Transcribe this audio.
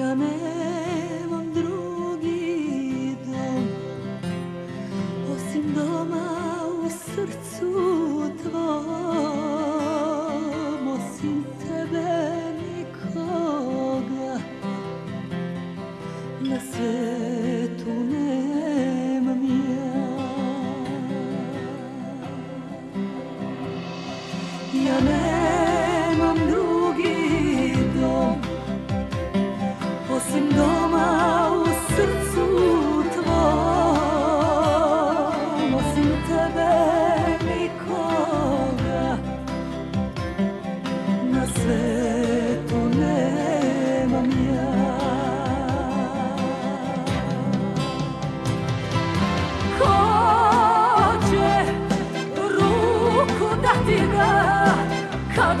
Ja nemam drugi dom. Osim doma u srcu tvom Osim tebe nikoga Na svetu nemam ja. Ja nemam Osim tebe nikoga Na svetu nemam ja. Ko će ruku da ti da Kad